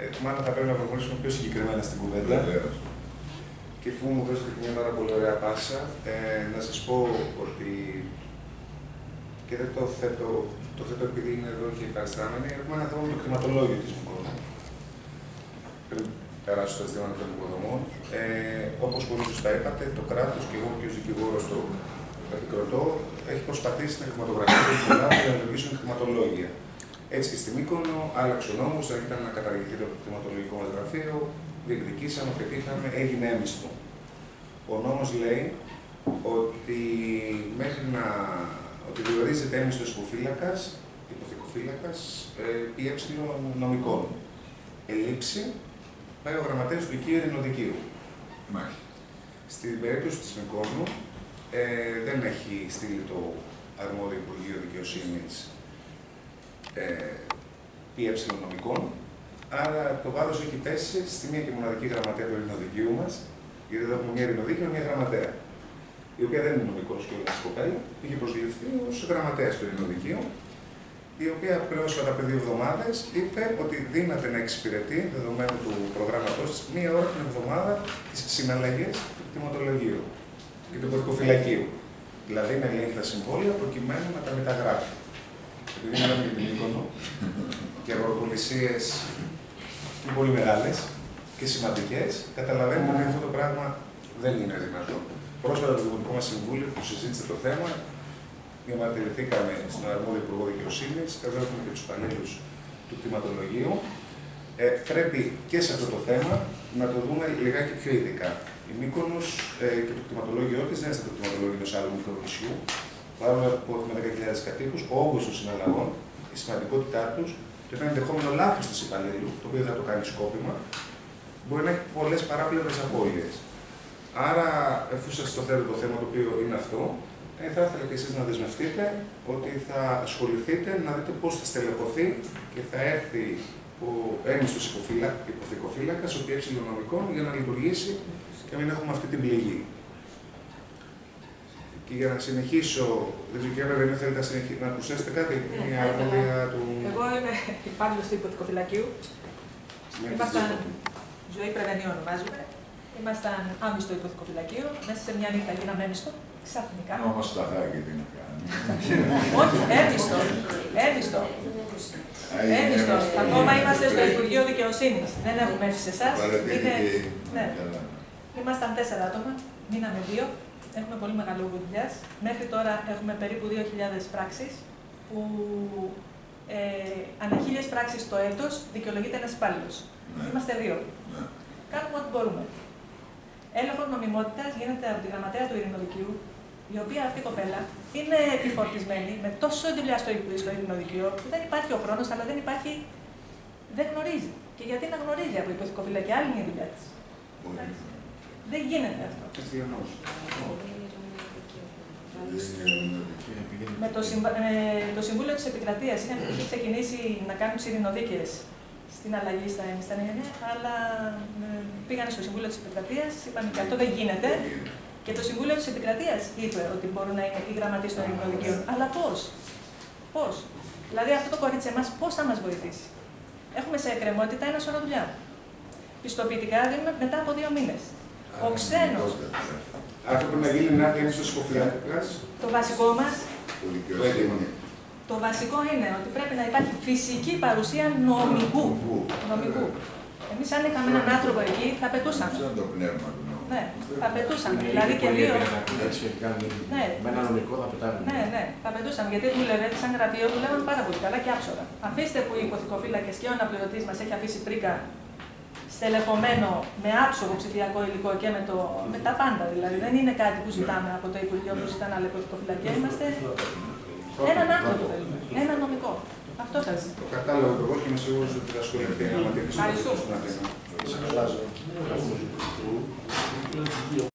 Ε, μάλλον θα πρέπει να προχωρήσουμε πιο συγκεκριμένα στην κουβέντα. Βεβαίως. Και αφού μου δώσετε μια πάρα πολύ ωραία πάσα, ε, να σας πω ότι και δεν το θέτω, το θέτω επειδή είναι εδώ και οι παριστάμενοι, έχουμε ένα θέμα με το κτηματολόγιο της Μικόνου. Πριν περάσω στα ζητήματα των οικοδομών, ε, όπως πολύ σωστά είπατε, το κράτος και εγώ και ο δικηγόρος το επικροτώ, έχει προσπαθήσει να χρηματογραφήσει πολλά για να λειτουργήσουν κτηματολόγια. Έτσι και στη Μύκονο άλλαξε ο νόμος, θα ήταν να καταργηθεί το κτηματολογικό μας γραφείο, διεκδικήσαμε, πετύχαμε, έγινε έμιστο. Ο νόμος λέει ότι μέχρι να ότι διορίζεται έμιστος υποφύλακας, υποθηκοφύλακας, ε, πι ε νομικών. Ελήψη, πάει ο γραμματέας του οικείου ειρηνοδικείου. Μάλιστα. Στην περίπτωση της Μικόνου, ε, δεν έχει στείλει το αρμόδιο Υπουργείο Δικαιοσύνης ε, ΠΕ νομικών, άρα το βάρο έχει πέσει στη μία και μοναδική γραμματέα του ειρηνοδικείου μας, γιατί εδώ έχουμε μία ειρηνοδίκη και μία γραμματέα, η οποία δεν είναι νομικός και όλα τη κοπέλα, είχε προσληφθεί ως γραμματέας του ειρηνοδικείου, η οποία πρόσφατα πριν δύο εβδομάδες είπε ότι δύναται να εξυπηρετεί, δεδομένου του προγράμματός της, μία ώρα την εβδομάδα τις συναλλαγές του κτηματολογίου και του πορτοφυλακίου. Δηλαδή να ελέγχει τα συμβόλαια προκειμένου να τα μεταγράφει. Επειδή μιλάμε για την Μύκονο και αγοροπολισίε είναι πολύ μεγάλες και σημαντικές, καταλαβαίνετε ότι αυτό το πράγμα δεν είναι δυνατό. Πρόσφατα το Δημοτικό μας Συμβούλιο που συζήτησε το θέμα, διαμαρτυρηθήκαμε στον αρμόδιο Υπουργό Δικαιοσύνης, εδώ έχουμε και τους υπαλλήλους του κτηματολογίου. Ε, πρέπει και σε αυτό το θέμα να το δούμε λιγάκι πιο ειδικά. Η Μύκονος ε, και το κτηματολόγιο της δεν είναι στο κτηματολόγιο ενός άλλου μικρονησιού. Παρόλο που έχουμε 10.000 κατοίκους, ο όγκο των συναλλαγών, η σημαντικότητά τους και ένα ενδεχόμενο λάθος της υπαλλήλου, το οποίο δεν θα το κάνει σκόπιμα, μπορεί να έχει πολλές παράπλευρες απώλειες. Άρα, εφού σας το θέλω το θέμα το οποίο είναι αυτό, ε, θα ήθελα και εσείς να δεσμευτείτε ότι θα ασχοληθείτε να δείτε πώς θα στελεχωθεί και θα έρθει ο έμιστο υποθηκοφύλακας, ο οποίος νομικών, για να λειτουργήσει και να μην έχουμε αυτή την πληγή. Και για να συνεχίσω, δεν ξέρω κύριε δεν θέλετε να, συνεχί... να προσθέσετε κάτι, Ναι, μια θα ήθελα. αρμόδια του... Εγώ είμαι υπάλληλος του υποτικοφυλακίου. μια Ήμασταν της- ζωή πρεβενιών ονομάζουμε. Ήμασταν άμυστο υποτικοφυλακείο. Μέσα σε μια νύχτα γίναμε έμιστο. Ξαφνικά. Όμω τα χάρη τι να κάνει. Όχι, έμιστο. Έμιστο. Έμιστο. Ακόμα είμαστε στο Υπουργείο Δικαιοσύνης. Δεν έχουμε έρθει σε εσάς. Είναι... Ναι. Ήμασταν τέσσερα άτομα, μείναμε δύο. Έχουμε πολύ μεγάλο όγκο δουλειάς. Μέχρι τώρα έχουμε περίπου 2.000 πράξεις που ε, ανά χίλιες πράξεις το έτος δικαιολογείται ένας υπάλληλος. Είμαστε δύο. Κάνουμε ό,τι μπορούμε. Έλεγχος νομιμότητας γίνεται από τη γραμματέα του Ειρηνοδικείου, η οποία αυτή η κοπέλα είναι επιφορτισμένη με τόσο δουλειά στο, στο Ειρηνοδικείο που δεν υπάρχει ο χρόνος, αλλά δεν υπάρχει. Δεν γνωρίζει. Και γιατί να γνωρίζει από υποθηκοφυλακή, άλλη είναι η δουλειά της. Δεν γίνεται αυτό. Χριστιανός. Με το, συμβα... ε, το Συμβούλιο της Επικρατείας είναι που έχει ξεκινήσει να κάνουν ειρηνοδίκε στην αλλαγή στα εμιστανία, αλλά ε, πήγαν στο Συμβούλιο της Επικρατείας, είπαν και αυτό δεν γίνεται. Και το Συμβούλιο της Επικρατείας είπε ότι μπορούν να είναι οι γραμματεί των ειρηνοδικαίων. Αλλά πώς, πώς; Δηλαδή αυτό το κορίτσι εμάς πώς θα μας βοηθήσει; Έχουμε σε εκκρεμότητα ένα σωρό δουλειά. Πιστοποιητικά δίνουμε μετά από δύο μήνες. Ο ξένος, Αυτό πρέπει να γίνει να έρθει έμιστο υποφυλάκα. το βασικό μας Το δικαιοσύνη. Το βασικό είναι ότι πρέπει να υπάρχει φυσική παρουσία νομικού. νομικού. Εμείς, αν είχαμε έναν άνθρωπο εκεί, θα πετούσαμε. Αυτό είναι το πνεύμα του νόμου. Ναι, θα πετούσαμε. Δηλαδή και δύο. Έτσι σχετικά Ναι. με ένα νομικό θα πετάνε. Ναι, ναι, θα πετούσαμε. Γιατί δούλευε, σαν γραφείο δουλεύαν πάρα πολύ καλά και άψογα. Αφήστε που οι υποθηκοφύλακες και ο αναπληρωτής μας έχει αφήσει πρίκα στελεχωμένο με άψογο ψηφιακό υλικό και με, το, με τα πάντα δηλαδή. Δεν είναι κάτι που ζητάμε από το Υπουργείο που ήταν άλλα πολιτοφυλακέ. Είμαστε έναν άνθρωπο ένα νομικό. Αυτό θα ζητήσω. Το κατάλαβα εγώ και είμαι σίγουρο ότι θα ασχοληθεί να ματιοποιήσει. Ευχαριστώ.